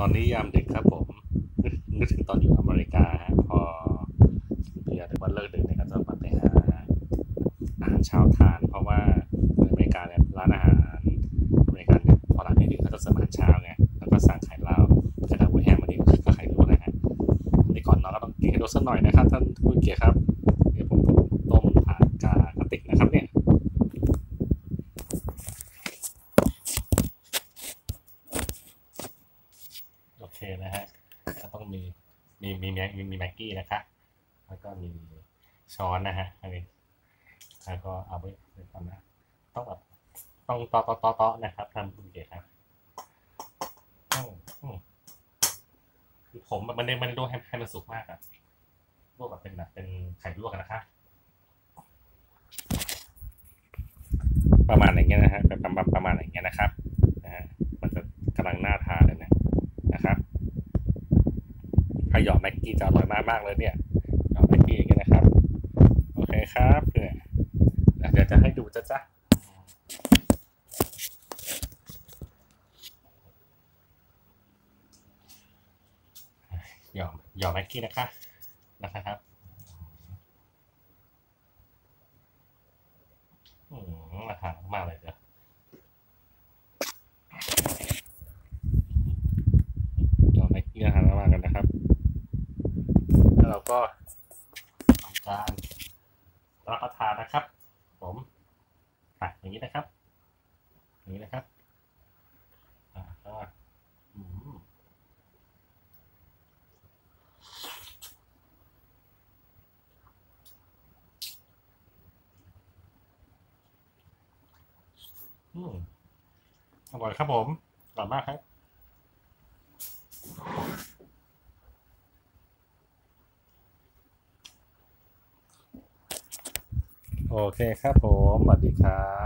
ตอนนี้ยามดึกครับผม นึกถึงตอนอยู่อเมริกาฮะพอเบียร์หรือว่าเลิกดึกเนี่ยก็จะมาไปหาอาหารเช้าทาน เพราะว่าในอเมริกาเนี่ยร้านอาหารอเมริกันเนี่ยพอร้านนี้ดึกเขาจะเสิร์ฟอาหารเช้าไงแล้วก็สั่งไข่ลาวกระดาษหัวแฮมอันนี้ก็ไข่ลวกนะฮะในก่อนนอนก็ต้องกินไข่ลวกสักหน่อยนะครับท่านผู้เกียรติครับเดี๋ยวผมต้มผ่านกากระติกนะครับเนี่ย โอ เคนะฮะก็ต้องมีมีมีแม็กมีแม็กกี้นะคะ แล้วก็มีช้อนนะฮะอันนี้แล้วก็เอาไว้ไว้ก่อนนะต้องแบบต้องตอตอตอตอนะครับท่านผู้เกตครับคือผมมันม่มันลวกให้ให้มันสุกมากอะลวกแบบเป็นแบบเป็นไข่ลวกนะคะประมาณอย่างเงี้ยนะฮะประมาณประมาณอย่างเงี้ยนะครับนะฮะมันจะกำลังน่าทานเลยนะ นะครับ ถ้าหยอดแม็กกี้จะอร่อยมากมากเลยเนี่ยหยอดแม็กกี้อย่างเงี้ยนะครับ โอเคครับเนี่ยเดี๋ยวจะให้ดูจ้ะจ้ะหยอดหยอดแม็กกี้นะคะนะครับอืมราคามากเลยเดี๋ยวเราไม่กินอาหารระหว่างกันนะครับ แล้วเรา ก็ทำการรับประทานนะครับ ผมตักอย่างนี้นะครับอย่างนี้นะครับอ่าก็อืมอืมอร่อยครับผมอร่อยมากครับ โอเคครับผมสวัสดีครับ